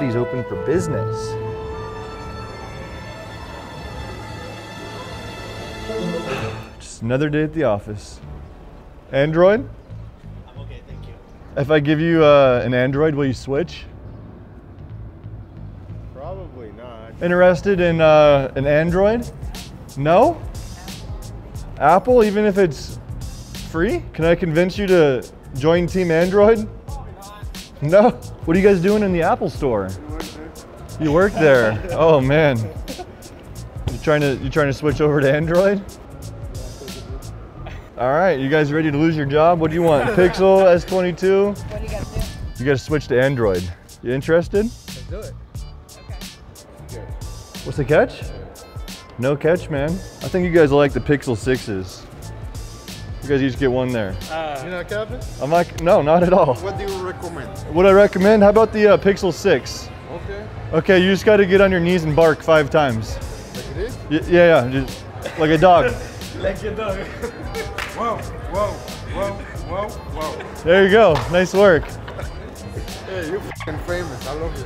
daddy's open for business. Just another day at the office. Android? I'm okay, thank you. If I give you uh, an Android, will you switch? Probably not. Interested in uh, an Android? No? Apple, even if it's free? Can I convince you to join Team Android? No? What are you guys doing in the Apple store? You work there. Oh man. You trying to you trying to switch over to Android? All right, you guys ready to lose your job? What do you want? Pixel S22? What do you got to do? You got to switch to Android. You interested? Let's do it. Okay. What's the catch? No catch, man. I think you guys like the Pixel 6s. You guys each get one there. Uh, you know, Kevin? I'm like, no, not at all. What do you recommend? What I recommend, how about the uh, Pixel 6? Okay. Okay, you just got to get on your knees and bark five times. Like it is? Y- yeah, yeah, just like a dog. Like a dog. whoa, whoa, whoa, whoa, whoa. There you go. Nice work. Hey, you're f***ing famous. I love you.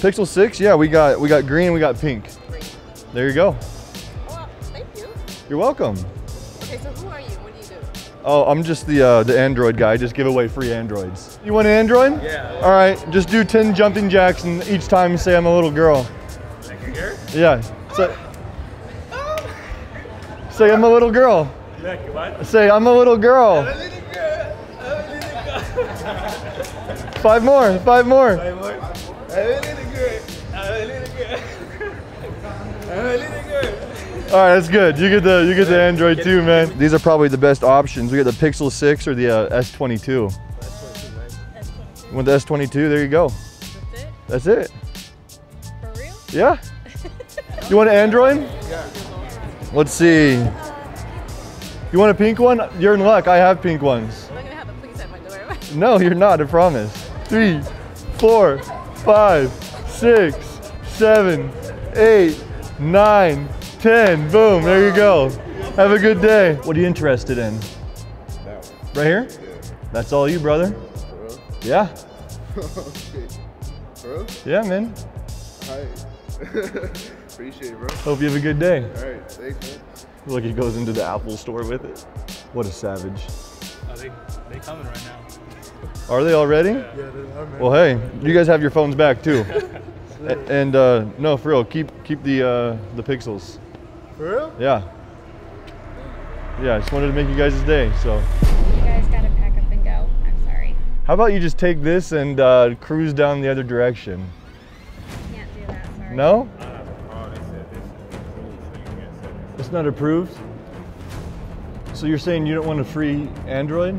Pixel 6, yeah, we got we got green, we got pink. There you go. Well, thank you. You're welcome. Okay, so who are you? What do you do? Oh, I'm just the uh, the Android guy. I just give away free Androids. You want an Android? Yeah. All right, just do 10 jumping jacks and each time say I'm a little girl. Like a girl? Yeah. Say, say I'm a little girl. Like what? Say I'm a little girl. A little girl. A little girl. Five more. Five more. My boy. All right, that's good. You get the you get the Android too, man. These are probably the best options. We got the Pixel 6 or the uh, S22. With the S22, there you go. That's it? That's it. For real? Yeah. You want an Android? Yeah. Let's see. You want a pink one? You're in luck. I have pink ones. I'm not gonna have the police at my door. No, you're not, I promise. Three, four, five, six, seven, eight, nine, ten. Boom, there you go. Have a good day. What are you interested in? That one. Right here? That's all you, brother. Bro. Yeah. okay. Bro. Yeah, man. Hi. Appreciate it, bro. Hope you have a good day. All right. Thanks, man. Look, he goes into the Apple store with it. What a savage. Are they they coming right now. Are they already? Yeah, I'm Well, hey, you guys have your phones back too. And uh, no, for real, keep keep the uh, the pixels. For real? Yeah. Yeah, I just wanted to make you guys' day. So, You guys gotta pack up and go. I'm sorry. how about you just take this and uh, cruise down the other direction? Can't do that, sorry. No, they said this. So you can't say this. it's not approved. So you're saying you don't want a free Android?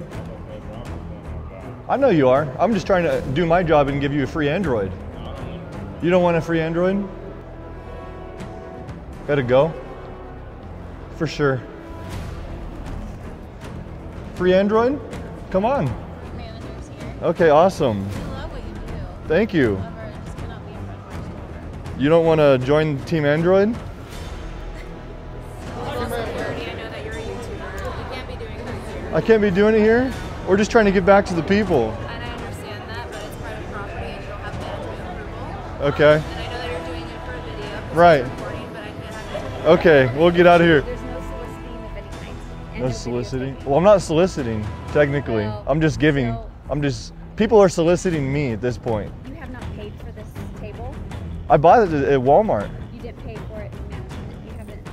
I know you are. I'm just trying to do my job and give you a free Android. You don't want a free Android? Gotta go? For sure. Free Android? Come on. Okay, awesome. I love what you do. Thank you. However, I just cannot be in front of my children. You don't want to join Team Android? I know that you're a YouTuber. You can't be doing that here. I can't be doing it here? We're just trying to get back to the people. And I understand that, but it's private property and you don't have management approval. Okay. And I know that you're doing it for a video. Right. recording, but I can't have it. Okay, we'll get out of here. No video soliciting. Well, I'm not soliciting, technically. Well, I'm just giving. so- I'm just. People are soliciting me at this point. You have not paid for this table. I bought it at Walmart. You didn't pay for it in management. You haven't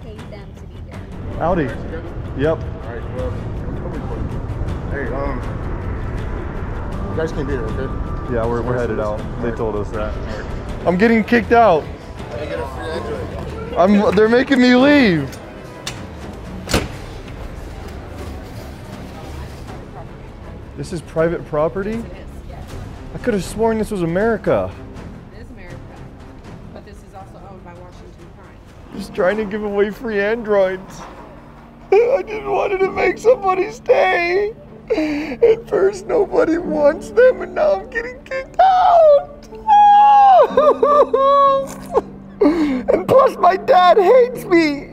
paid them to be there. Howdy. Together? Yep. All right, well, I'm. Hey, um, you guys can be here, okay? Yeah, we're, we're headed out. They told us that. I'm getting kicked out. I get a free Android. I'm. They're making me leave. This is private property. It is, yes. I could have sworn this was America. It is America, but this is also owned by Washington Prime. Just trying to give away free androids. I just wanted to make somebody stay. At first, nobody wants them, and now I'm getting kicked out. and plus, my dad hates me.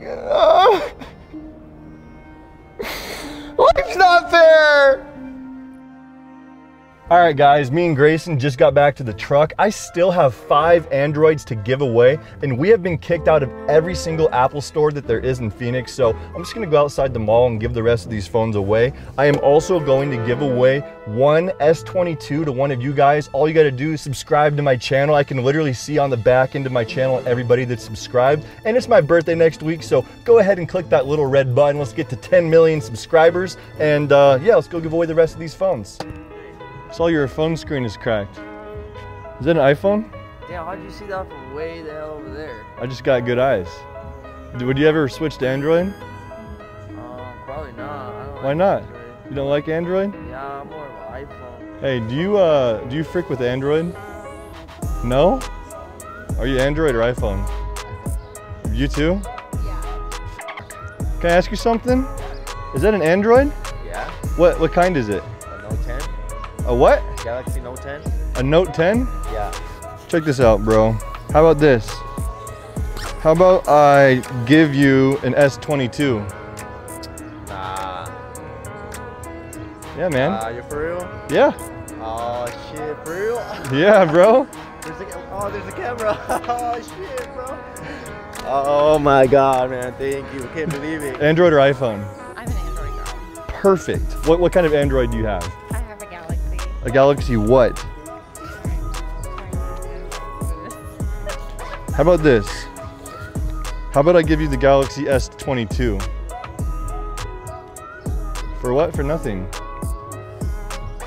All right, guys, me and Grayson just got back to the truck. I still have five Androids to give away, and we have been kicked out of every single Apple store that there is in Phoenix. So I'm just gonna go outside the mall and give the rest of these phones away. I am also going to give away one S22 to one of you guys. All you gotta do is subscribe to my channel. I can literally see on the back end of my channel everybody that's subscribed. And it's my birthday next week, so go ahead and click that little red button. Let's get to 10 million subscribers. And uh, yeah, let's go give away the rest of these phones. Saw your phone screen is cracked. Is that an iPhone? Yeah, how'd you see that from way the hell over there? I just got good eyes. Would you ever switch to Android? Um, probably not. I Why like not? Android. You don't like Android? Yeah, I'm more of an iPhone. Hey, do you uh do you freak with Android? No? Are you Android or iPhone? You too? Yeah. Can I ask you something? Is that an Android? Yeah, What what kind is it? A Note 10, A what? Galaxy Note 10. A Note 10? Yeah. Check this out, bro. How about this? How about I give you an S22? Nah. Yeah, man. Nah, you for real? Yeah. Oh shit, for real? Yeah, bro. There's a, oh, there's a camera. oh shit, bro. Oh my god, man. Thank you. I can't believe it. Android or iPhone? I'm an Android girl. Perfect. What what kind of Android do you have? A Galaxy what? How about this? How about I give you the Galaxy S22? For what? For nothing.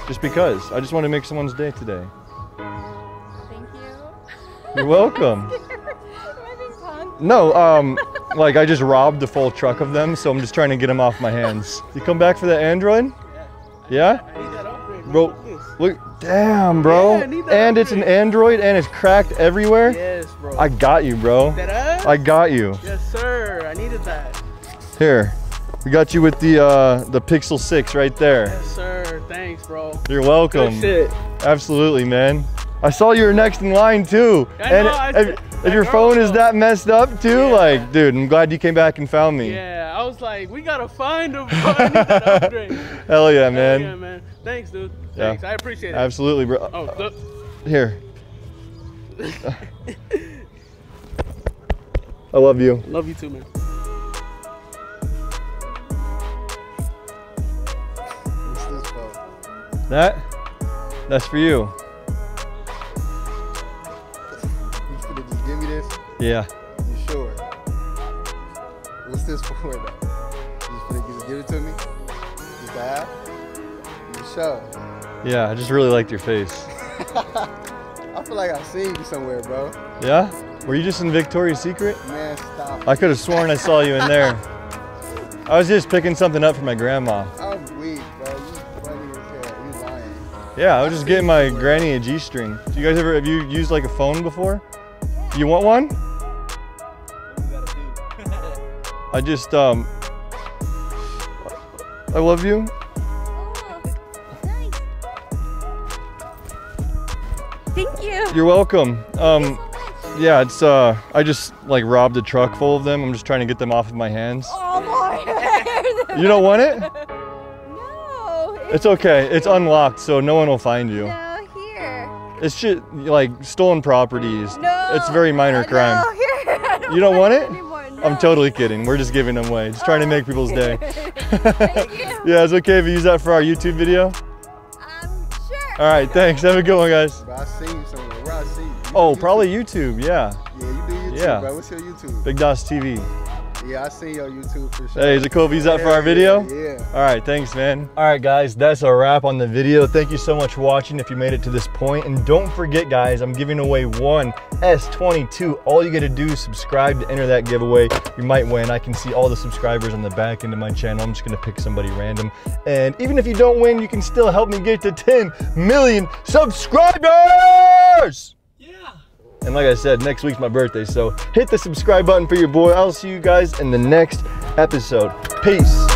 Just because. I just want to make someone's day today. Thank you. You're welcome. Am I being punked? No, um, like I just robbed the full truck of them, so I'm just trying to get them off my hands. You come back for that Android? Yeah? I need that upgrade. Bro, look, damn, bro. Yeah, and it's an Android and it's cracked everywhere. Yes, bro. I got you, bro. I got you. yes, sir. I needed that. Here, we got you with the uh, the Pixel 6 right there. Yes, sir. Thanks, bro. You're welcome. Absolutely, man. I saw you were next in line too. I and know, I if, said- if that your phone is oh. that messed up too, Yeah. like, dude, I'm glad you came back and found me. Yeah, I was like, we gotta find him. Bro. I need that upgrade. Hell yeah, Hell man. yeah, man. Thanks, dude. Yeah. Thanks. I appreciate it. Absolutely, bro. Oh, look. Here. I love you. Love you too, man. What's this for? That? That's for you. You Yeah. You sure? What's this for though? You just give it to me? Just have? You sure? Yeah, I just really liked your face. I feel like I've seen you somewhere, bro. Yeah? Were you just in Victoria's Secret? Man, stop. I could have sworn I saw you in there. I was just picking something up for my grandma. I'm weak, bro. You funny as hell. You lying. Yeah, I was just getting my granny a G-string. Do you guys ever, have you used like a phone before? You want one? I just, um, I love you. Oh, nice. Thank you. You're welcome. Um, so yeah, it's, uh, I just like robbed a truck full of them. I'm just trying to get them off of my hands. Oh, Lord. You don't want it? No. It's okay. It's unlocked, so no one will find you. No, here. It's just like stolen properties. No. It's very minor crime. No, here. Don't You don't want it? Anymore. I'm totally kidding. We're just giving them away. Just trying to make people's day. Yeah, it's okay if you use that for our YouTube video. Um, sure. All right, thanks. Have a good one, guys. Bro, I seen you somewhere. Where I see you? You Oh, do probably YouTube? YouTube. Yeah, Yeah, you do YouTube, Yeah. bro. What's your YouTube? Big Daws TV. Yeah, I seen your YouTube for sure. Hey, is it cool if you use for our video? Yeah. yeah. All right, thanks, man. All right, guys, that's a wrap on the video. Thank you so much for watching if you made it to this point. And don't forget, guys, I'm giving away one S22. All you gotta do is subscribe to enter that giveaway. You might win. I can see all the subscribers on the back end of my channel. I'm just gonna pick somebody random. And even if you don't win, you can still help me get to 10 million subscribers! And like I said, next week's my birthday, so hit the subscribe button for your boy. I'll see you guys in the next episode. Peace.